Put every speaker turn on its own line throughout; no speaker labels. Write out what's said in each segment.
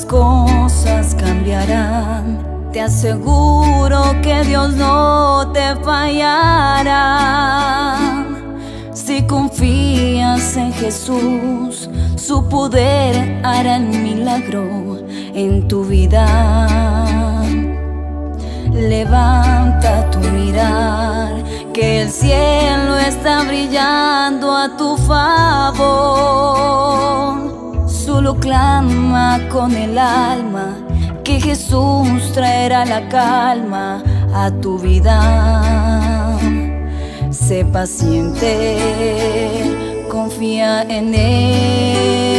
las cosas cambiarán. Te aseguro que Dios no te fallará. Si confías en Jesús, su poder hará el milagro en tu vida. Levanta tu mirar, que el cielo está brillando a tu favor. Solo clama con el alma, que Jesús traerá la calma a tu vida. Sé paciente, confía en Él.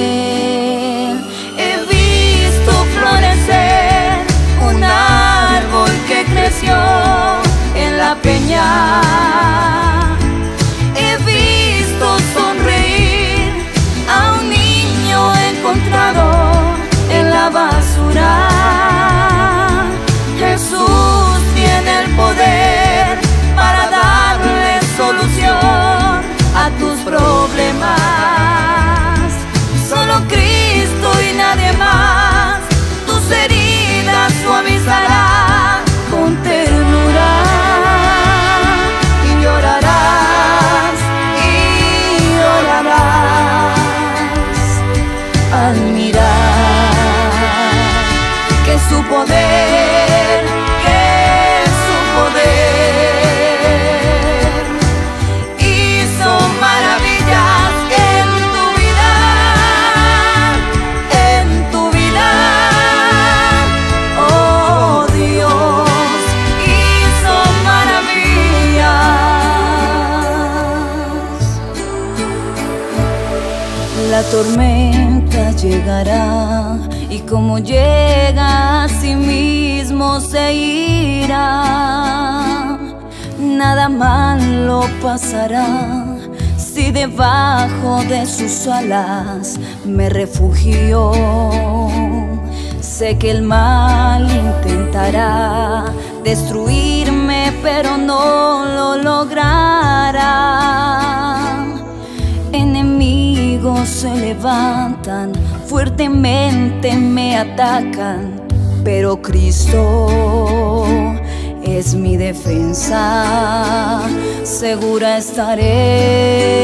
Tormenta llegará y como llega a sí mismo se irá. Nada malo pasará si debajo de sus alas me refugio. Sé que el mal intentará destruirme, pero no lo logrará enemigos se levantan, fuertemente me atacan, pero Cristo es mi defensa, segura estaré.